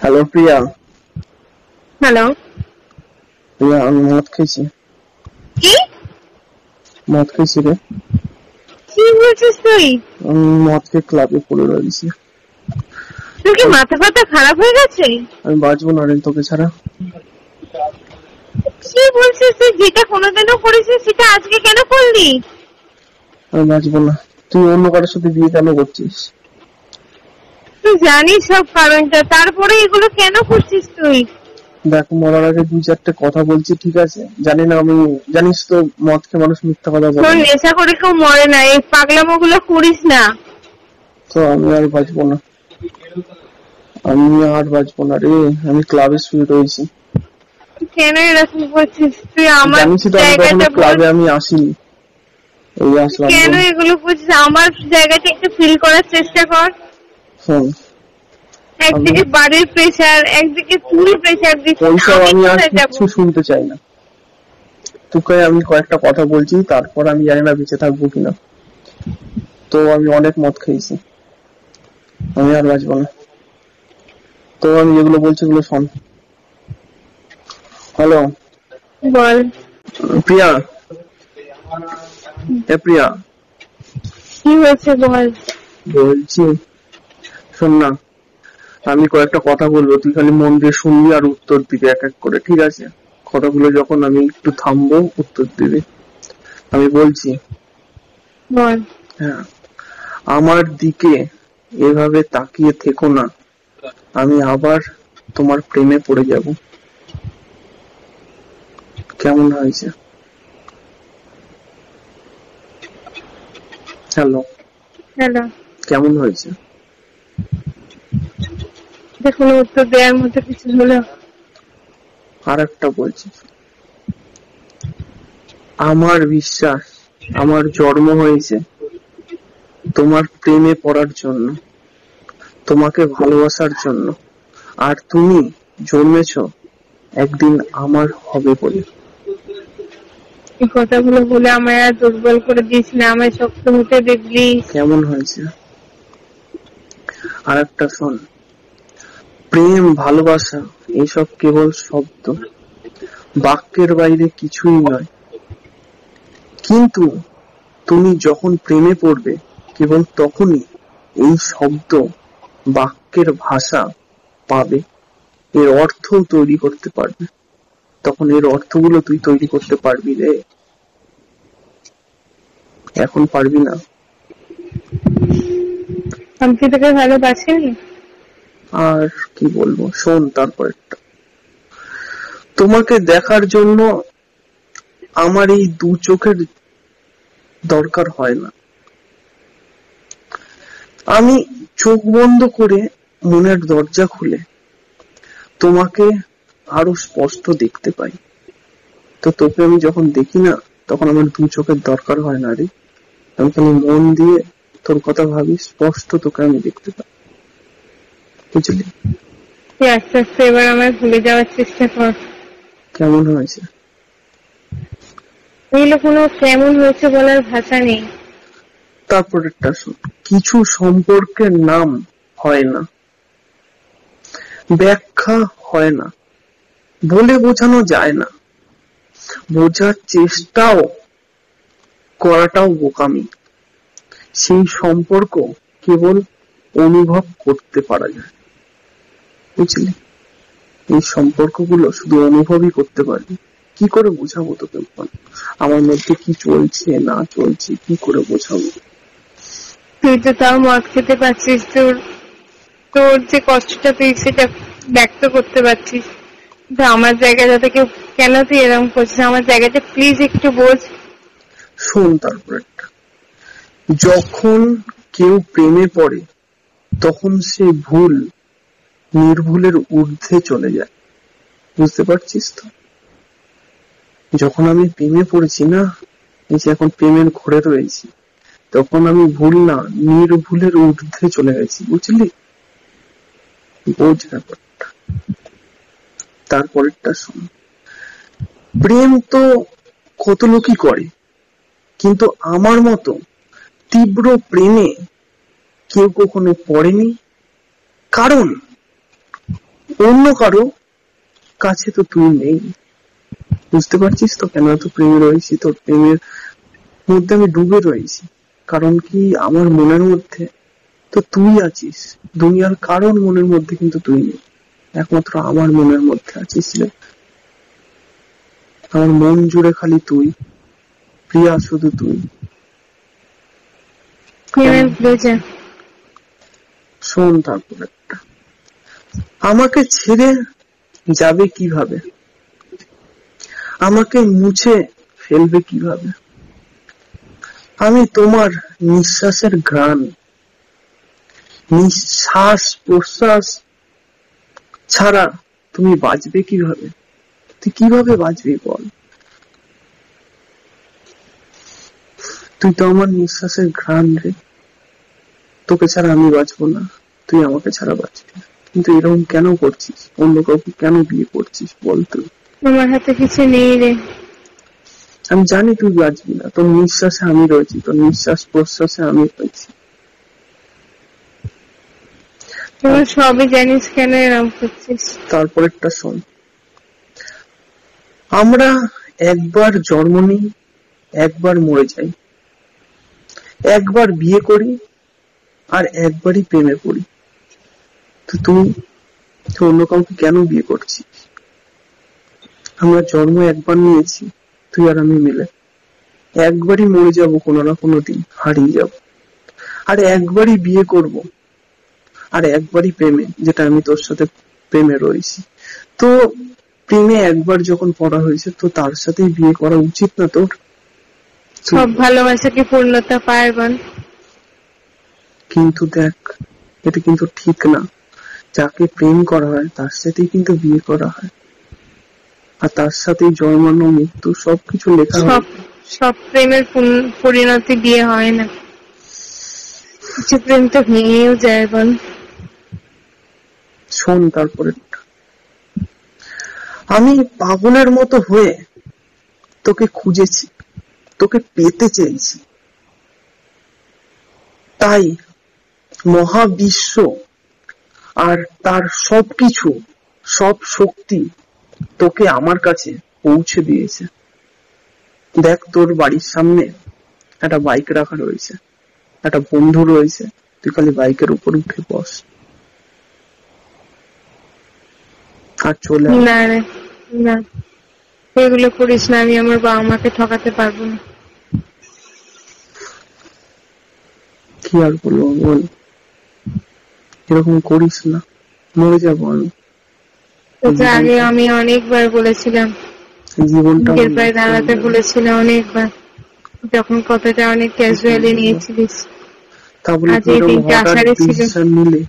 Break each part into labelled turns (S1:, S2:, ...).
S1: Hello প্রিয়া
S2: hello
S1: প্রিয়া আমি মদ খেয়েছি।
S2: কি?
S1: মদ খেয়েছি রে।
S2: কি বলছিস তুই?
S1: আমি মদ খেয়ে ক্লাবে পড়ে রয়েছি।
S2: তোর কি মাথা ফাতা খারাপ হয়ে গেছে?
S1: আমি বাঁচবো না রে তোকে ছাড়া।
S2: কি বলছিস তুই? যেটা কোনোদিনও করেছিস সেটা আজকে কেন করলি?
S1: আমি বাঁচবো না। তুই অন্য কারোর সাথে বিয়ে কেন করছিস?
S2: তুই জানিস সব কারণটা। তারপরে এগুলো কেন করছিস তুই?
S1: দেখ মরার আগে দুই চারটে কথা বলছি ঠিক আছে? জানি না আমি জানিস তো মদ খেয়ে মানুষ মিথ্যা কথা
S2: তোর
S1: বলে
S2: নেশা করে কেউ মরে না এই পাগলামো গুলো করিস না।
S1: তো আমি আর বাঁচবো না। আমি আর বাঁচবো না রে আমি ক্লাবে শুয়ে রয়েছি।
S2: কেন এরকম করছিস? তুই আমার জায়গাটা
S1: ক্লাবে আমি আসিনি। এই আসলাম
S2: কেন এগুলো করছিস আমার জায়গাটা একটু ফিল করার চেষ্টা কর। একদিকে বাড়ির একদিকে দিচ্ছিস
S1: ওইসব আমি আর কিছু শুনতে চাই না। তোকে আমি কয়েকটা কথা বলছি তারপর আমি জানি না বেঁচে থাকব কিনা। তো আমি অনেক মদ খেয়েছি। আমি আর বাঁচবো না। তো আমি যেগুলো বলছি এগুলো শোন। হ্যালো?
S2: বল।
S1: প্রিয়া? এ প্রিয়া?
S2: কি হয়েছে বল?
S1: বলছি শোন না আমি কয়েকটা কথা বলব তুই খালি মন দিয়ে শুনবি আর উত্তর দিবি এক এক করে ঠিক আছে? কথাগুলো যখন আমি একটু থামবো উত্তর দিবি। আমি বলছি হ্যাঁ আমার দিকে এভাবে তাকিয়ে থেকো না আমি আবার তোমার প্রেমে পড়ে যাব। কেমন হয়েছে? হ্যালো।
S2: হ্যালো।
S1: কেমন হয়েছে?
S2: দেখুন উত্তর দেওয়ার মতো কিছু হলো?
S1: আর একটা বলছি। আমার বিশ্বাস আমার জন্ম হয়েছে তোমার প্রেমে পড়ার জন্য তোমাকে ভালোবাসার জন্য। আর তুমি জন্মেছ একদিন আমার হবে বলে।
S2: এই কথাগুলো বলে আমায় আর দুর্বল করে দিস না আমায় শক্ত হতে দেখলি
S1: কেমন হয়েছে? আর একটা শোন প্রেম, ভালোবাসা, এসব কেবল শব্দ। বাক্যের বাইরে কিছুই নয়। কিন্তু তুমি যখন প্রেমে পড়বে, কেবল তখনই এই শব্দ, বাক্যের ভাষা পাবে। এর অর্থ তৈরি করতে পারবে। তখন এর অর্থগুলো তুই তৈরি করতে পারবি রে। এখন পারবি না।
S2: আমি তোকে ভালোবাসিনি?
S1: আর কি বলব? শোন তারপরেরটা তোমাকে দেখার জন্য আমার এই দু চোখের দরকার হয় না। আমি চোখ বন্ধ করে মনের দরজা খুলে তোমাকে আরও স্পষ্ট দেখতে পাই। তো তোকে আমি যখন দেখি না, তখন আমার দু চোখের দরকার হয় না রে। আমি খালি মন দিয়ে তোর কথা ভাবি, স্পষ্ট তোকে আমি দেখতে পাই। বুঝলি?
S2: তুই আস্তে আস্তে এবার আমায় ভুলে যাওয়ার চেষ্টা কর।
S1: কেমন হয়েছে?
S2: এগুলো কোনো কেমন হয়েছে বলার ভাষা নেই।
S1: তারপরেরটা শোন। কিছু সম্পর্কের নাম হয় না। ব্যাখ্যা হয় না। বলে বোঝানো যায় না। বোঝার চেষ্টাও করাটাও বোকামি। সেই সম্পর্ক কেবল অনুভব করতে পারা যায়। বুঝলি? এই সম্পর্কগুলো শুধু অনুভবই করতে পারবি। কি করে বোঝাবো তোকে? আমার মধ্যে কি চলছে না চলছে কি করে বোঝাবো?
S2: তুই তো তাও মদ খেতে পারছিস তোর তোর যে কষ্টটা তুই সেটা ব্যক্ত করতে পারছিস। কিন্তু আমার জায়গা যাতে কেউ কেন তুই এরকম করছিস? আমার জায়গাটা প্লিজ একটু বোঝ।
S1: শোন তারপরেরটা যখন কেউ প্রেমে পড়ে তখন সে ভুল নির্ভুলের ঊর্ধ্বে চলে যায়। বুঝতে পারছিস তো? যখন আমি প্রেমে পড়েছি না এই যে এখন প্রেমের ঘরে রয়েছি, তখন আমি ভুল না, নির্ভুলের ঊর্ধ্বে চলে গেছি, বুঝলি? বোঝ ব্যাপারটা। তারপরেরটা শোন। প্রেম তো কত লোকই করে, কিন্তু আমার মতো তীব্র প্রেমে কেউ কখনো পড়েনি। কারণ? অন্য কারও কাছে তো তুই নেই। বুঝতে পারছিস তো কেন এত প্রেমে রয়েছি? তোর প্রেমের মধ্যে আমি ডুবে রয়েছি। কারণ কি আমার মনের মধ্যে তো তুই আছিস। দুনিয়ার কারোর মনের মধ্যে কিন্তু তুই নেই। একমাত্র আমার মনের মধ্যে আছিস রে। আমার মন জুড়ে খালি তুই। প্রিয়া শুধু তুই। শোন তারপর। আমাকে ছেড়ে যাবে কীভাবে? আমাকে মুছে ফেলবে কীভাবে? আমি তোমার নিঃশ্বাসের ঘ্রাণ, নিঃশ্বাস প্রশ্বাস ছাড়া তুমি বাঁচবে কীভাবে? তুই কীভাবে বাঁচবি বল? তুই তো আমার নিঃশ্বাসের ঘ্রাণ রে। তোকে ছাড়া আমি বাঁচবো না। তুই আমাকে ছাড়া বাঁচবি না। কিন্তু এরকম কেন করছিস? অন্য কাউকে কেন বিয়ে করছিস? বল তুই
S2: আমার হাতে কিছু নেই রে।
S1: আমি জানি তুই বাঁচবি না। তোর নিঃশ্বাসে আমি রয়েছি। তোর নিঃশ্বাস প্রশ্বাসে আমি রয়েছি।
S2: তোরা সবই জানিস কেন এরকম করছিস?
S1: তারপরেরটা শোন। আমরা একবার জন্ম নিই একবার মরে যাই। একবার বিয়ে করি আর একবারই প্রেমে পড়ি। তো তুই তুই অন্য কাউকে কেন বিয়ে করছিস? আমরা জন্ম একবার নিয়েছি তুই আর আমি মিলে। একবারই মরে যাব কোনো না কোনো দিন হারিয়ে যাব। আর একবারই বিয়ে করব। আর একবারই প্রেমে যেটা আমি তোর সাথে প্রেমে রয়েছি। তো প্রেমে একবার যখন পড়া হয়েছে তো তার সাথেই বিয়ে করা উচিত না তোর?
S2: সব ভালোবাসা কি পূর্ণতা পায়
S1: কিন্তু দেখ এটা কিন্তু ঠিক না। যাকে প্রেম করা হয় তার সাথেই কিন্তু বিয়ে করা হয়। আর তার সাথে জন্মানো মৃত্যু সবকিছু লেখা
S2: সব সব প্রেমের পূর্ণ- পরিণতি বিয়ে হয় না। কিছু প্রেম তো ভেঙেও যায় বল।
S1: শোন তারপরে। আমি পাগলের মতো হয়ে তোকে খুঁজেছি তোকে পেতে চেয়েছি। তাই মহাবিশ্ব আর তার সবকিছু সব শক্তি তোকে আমার কাছে পৌঁছে দিয়েছে। দেখ তোর বাড়ির সামনে একটা বাইক রাখা রয়েছে একটা বন্ধু রয়েছে তুই খালি বাইকের উপর উঠে বস। আর চলে
S2: না রে না। এগুলো করিস না আমি আমার বাবা মাকে ঠকাতে পারব না।
S1: কি আর বলব বল? এরকম করিস না। মরে যাব আমি।
S2: তোকে আগে আমি অনেকবার বলেছিলাম।
S1: জীবনটা
S2: পায়ে দাঁড়াতে বলেছিলাম অনেকবার। যখন কথাটা অনেক ক্যাজুয়ালি নিয়েছিলিস।
S1: তা বলে
S2: আজ
S1: তুই
S2: এই দিনটা
S1: হঠাৎ
S2: ছিল।
S1: নিলে।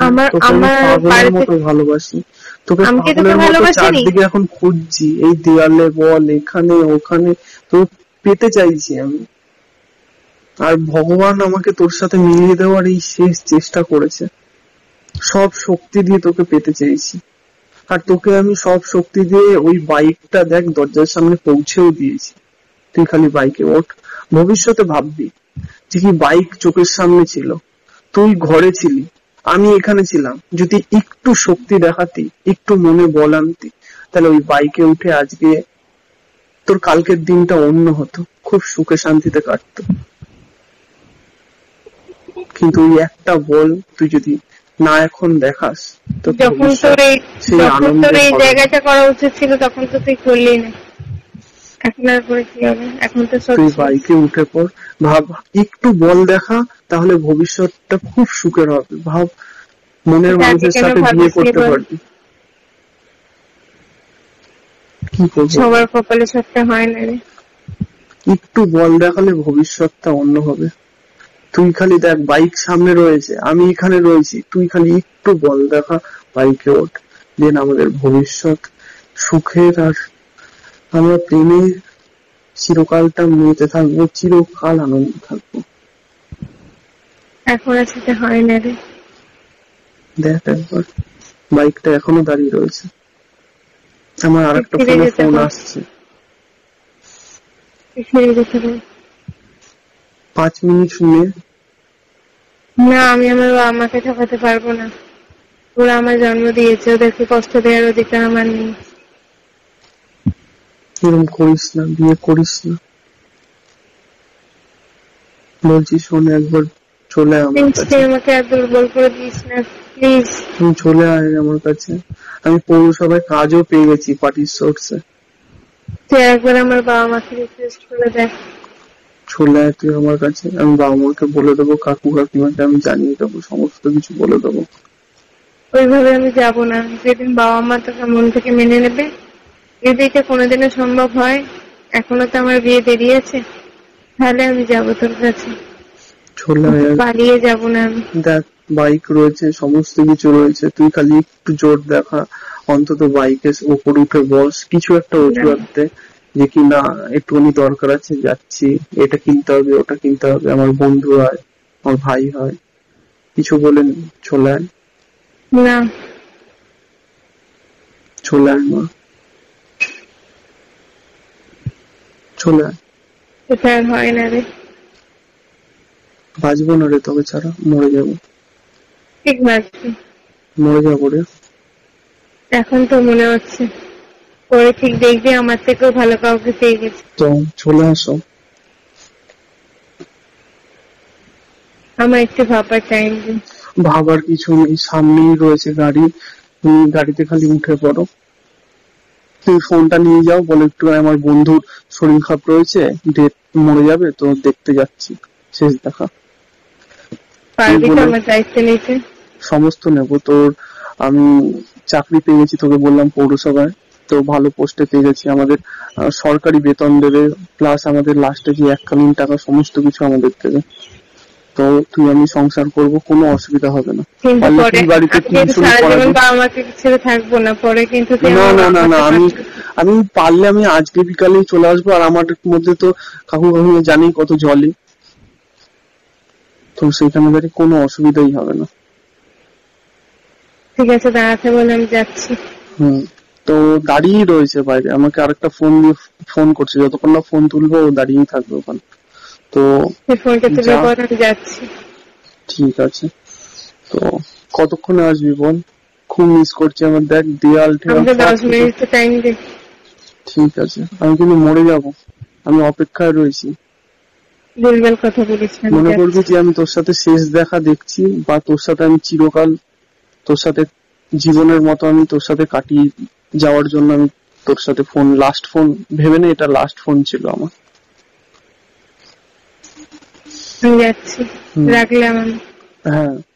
S2: আমার আমার
S1: পাগলের মতো ভালোবাসি। তোকে
S2: আমি কি তোকে
S1: পাগলের মতো চারদিকে এখন খুঁজছি। এই দেয়ালে বল এখানে ওখানে। তো পেতে চাইছি আমি। আর ভগবান আমাকে তোর সাথে মিলিয়ে দেওয়ার এই শেষ চেষ্টা করেছে। সব শক্তি দিয়ে তোকে পেতে চেয়েছি। আর তোকে আমি সব শক্তি দিয়ে ওই বাইকটা দেখ, দরজার সামনে পৌঁছেও দিয়েছি। তুই খালি বাইকে ওঠ। ভবিষ্যতে ভাববি যে কি বাইক চোখের সামনে ছিল। তুই ঘরে ছিলি, আমি এখানে ছিলাম। যদি একটু শক্তি দেখাতি, একটু মনে বল আনতি, তাহলে ওই বাইকে উঠে আজকে তোর কালকের দিনটা অন্য হতো। খুব সুখে শান্তিতে কাটতো। কিন্তু ওই একটা বল তুই যদি না এখন দেখাস তো
S2: যখন তোর এই যখন তোর এই জায়গাটা করা উচিত ছিল তখন তো তুই করলি না। এখন আর করে কি হবে? এখন তো সব
S1: তুই বাইকে উঠে পড় ভাব একটু বল দেখা তাহলে ভবিষ্যৎটা খুব সুখের হবে। ভাব মনের মানুষের সাথে বিয়ে করতে পারবি। কি করব?
S2: সবার কপালে সবটা হয় না রে।
S1: একটু বল দেখালে ভবিষ্যৎটা অন্য হবে। তুই খালি দেখ বাইক সামনে রয়েছে আমি এখানে রয়েছি তুই খালি একটু বল দেখা বাইকে ওঠ। দেন আমাদের ভবিষ্যৎ সুখের আর আমরা প্রেমে চিরকালটা মেতে থাকব চিরকাল আনন্দ থাকব।
S2: এখন আর সেটা হয় না রে।
S1: দেখ একবার বাইকটা এখনও দাঁড়িয়ে রয়েছে। আমার আরেকটা ফোনে ফোন আসছে।
S2: ফিরে যেতে
S1: পাঁচ মিনিট শুনে?
S2: না আমি আমার বাবা মাকে ঠকাতে পারব না। ওরা আমার জন্ম দিয়েছে ওদেরকে কষ্ট দেওয়ার অধিকার আমার নেই।
S1: এরকম করিস না বিয়ে করিস না। বলছি শোন একবার চলে
S2: আমাকে আর দুর্বল করে দিস না প্লিজ।
S1: তুমি চলে আয় আমার কাছে। আমি পৌরসভায় কাজও পেয়ে গেছি পার্টির সোর্সে।
S2: তুই একবার আমার বাবা মাকে রিকোয়েস্ট করে দেখ।
S1: চলে আয় তুই আমার কাছে আমি বাবা মাকে বলে দেবো কাকু কাকিমাকে আমি জানিয়ে দেবো সমস্ত কিছু বলে দেবো।
S2: ওইভাবে আমি যাব না। যেদিন বাবা মা তোকে মন থেকে মেনে নেবে যদি এটা কোনোদিনও সম্ভব হয় এখনও তো আমার বিয়ে দেরি আছে তাহলে আমি যাব তোর কাছে। পালিয়ে যাব না আমি।
S1: দেখ বাইক রয়েছে সমস্ত কিছু রয়েছে তুই খালি একটু জোর দেখা অন্তত বাইকের ওপর উঠে বস কিছু একটা অজুহাত দে যে কি না একটুখানি দরকার আছে যাচ্ছি এটা কিনতে হবে ওটা কিনতে হবে আমার বন্ধু হয় আমার ভাই হয় কিছু বলেন চলে আয়
S2: না
S1: মা।
S2: হয় না রে।
S1: বাঁচবো না রে তবে ছাড়া মরে যাব।
S2: ঠিক
S1: মরে যাব রে।
S2: এখন তো মনে হচ্ছে। পরে ঠিক দেখবি আমার থেকেও ভালো কাউকে পেয়ে গেছে।
S1: তো চলে আসো।
S2: আমার একটু ভাবার টাইম দিন।
S1: ভাবার কিছু নেই সামনেই রয়েছে গাড়ি। তুমি গাড়িতে খালি উঠে পড়ো। তুমি ফোনটা নিয়ে যাও বলে একটু আমার বন্ধুর শরীর খারাপ রয়েছে ডেট মরে যাবে তো দেখতে যাচ্ছি। শেষ দেখা। সমস্ত নেব। তোর আমি চাকরি পেয়ে গেছি তোকে বললাম পৌরসভায়। তো ভালো পোস্টে পেয়ে গেছি আমাদের সরকারি বেতন দেবে প্লাস আমাদের লাস্টে যে এককালীন টাকা সমস্ত কিছু আমাদের দেবে। তো তুই আমি সংসার করব কোনো অসুবিধা হবে না। বাড়িতে
S2: ছেড়ে থাকব না পরে কিন্তু
S1: না না না না আমি আমি পারলে আমি আজকে বিকালেই চলে আসব আর আমার মধ্যে তো কাকু কাকিমা জানি কত জলে তো সেখানে দাঁড়িয়ে কোনো অসুবিধাই হবে না।
S2: ঠিক আছে দাঁড়াতে বলে আমি যাচ্ছি।
S1: হুম। তো দাঁড়িয়েই রয়েছে বাইরে আমাকে আরেকটা ফোন দিয়ে ফোন করছে। যতক্ষণ না ফোন তুলবো ও দাঁড়িয়েই থাকবে ওখানে। তো ঠিক আছে। তো কতক্ষণে আসবি বল? খুব মিস করছি আমার। দেখ দেয়াল ঠিক আছে। আমি কিন্তু মরে যাব। আমি অপেক্ষায় রয়েছি। মনে করবি। যে আমি তোর সাথে শেষ দেখা দেখছি বা তোর সাথে আমি চিরকাল তোর সাথে জীবনের মতো আমি তোর সাথে কাটিয়ে যাওয়ার জন্য আমি তোর সাথে ফোন লাস্ট ফোন ভেবে নে এটা লাস্ট ফোন ছিল আমার।
S2: যাচ্ছি। রাখলাম
S1: হ্যাঁ।